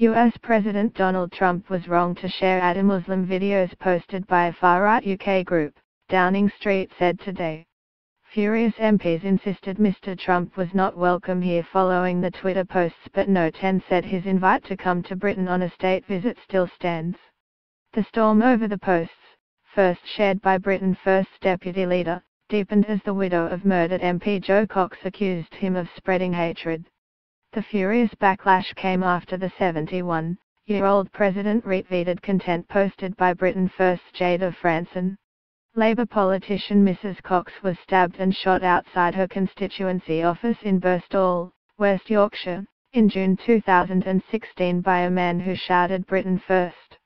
US President Donald Trump was wrong to share anti-Muslim videos posted by a far-right UK group, Downing Street said today. Furious MPs insisted Mr. Trump was not welcome here following the Twitter posts but No 10 said his invite to come to Britain on a state visit still stands. The storm over the posts, first shared by Britain First Deputy Leader, deepened as the widow of murdered MP Jo Cox accused him of spreading hatred. The furious backlash came after the 71-year-old president retweeted content posted by Britain First Jayda Fransen. Labour politician Mrs Cox was stabbed and shot outside her constituency office in Birstall, West Yorkshire, in June 2016 by a man who shouted Britain First.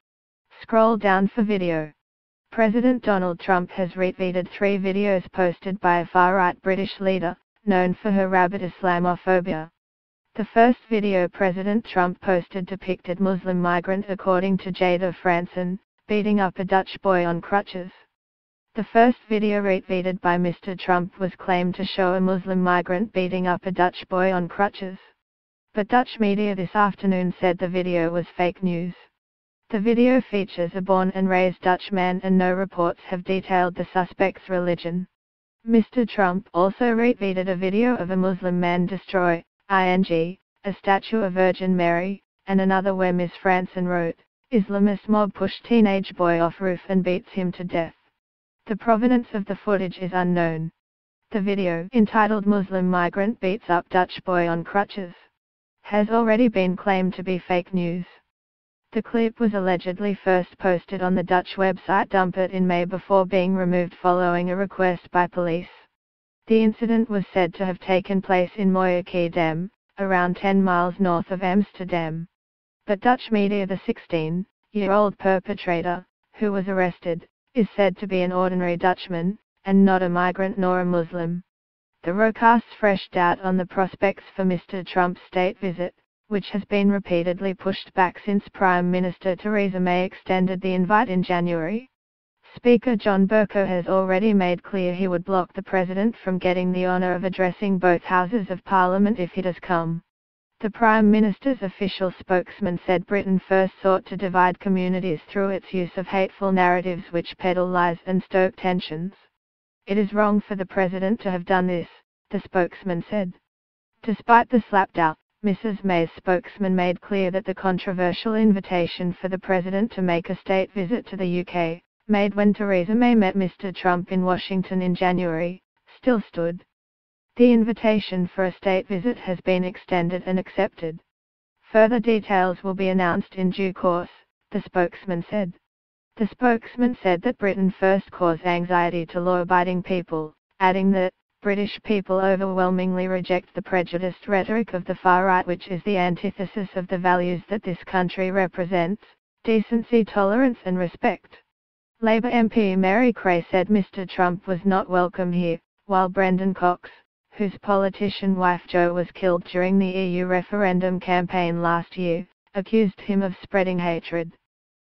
Scroll down for video. President Donald Trump has retweeted three videos posted by a far-right British leader, known for her rabid Islamophobia. The first video President Trump posted depicted Muslim migrant according to Jayda Fransen, beating up a Dutch boy on crutches. The first video retweeted by Mr. Trump was claimed to show a Muslim migrant beating up a Dutch boy on crutches. But Dutch media this afternoon said the video was fake news. The video features a born and raised Dutch man and no reports have detailed the suspect's religion. Mr. Trump also retweeted a video of a Muslim man destroy, ing, a statue of Virgin Mary, and another where Miss Fransen wrote, Islamist mob push teenage boy off roof and beats him to death. The provenance of the footage is unknown. The video, entitled Muslim Migrant Beats Up Dutch Boy on Crutches, has already been claimed to be fake news. The clip was allegedly first posted on the Dutch website Dumpert in May before being removed following a request by police. The incident was said to have taken place in Edam, around 10 miles north of Amsterdam. But Dutch media the 16-year-old perpetrator, who was arrested, is said to be an ordinary Dutchman, and not a migrant nor a Muslim. The row casts fresh doubt on the prospects for Mr. Trump's state visit, which has been repeatedly pushed back since Prime Minister Theresa May extended the invite in January. Speaker John Bercow has already made clear he would block the President from getting the honour of addressing both Houses of Parliament if he does come. The Prime Minister's official spokesman said Britain first sought to divide communities through its use of hateful narratives which peddle lies and stoke tensions. It is wrong for the President to have done this, the spokesman said. Despite the slapdown, Mrs May's spokesman made clear that the controversial invitation for the President to make a state visit to the UK, made when Theresa May met Mr Trump in Washington in January, still stood. The invitation for a state visit has been extended and accepted. Further details will be announced in due course, the spokesman said. The spokesman said that Britain first caused anxiety to law-abiding people, adding that, British people overwhelmingly reject the prejudiced rhetoric of the far right which is the antithesis of the values that this country represents, decency tolerance and respect. Labour MP Mary Creagh said Mr Trump was not welcome here, while Brendan Cox, whose politician wife Jo was killed during the EU referendum campaign last year, accused him of spreading hatred.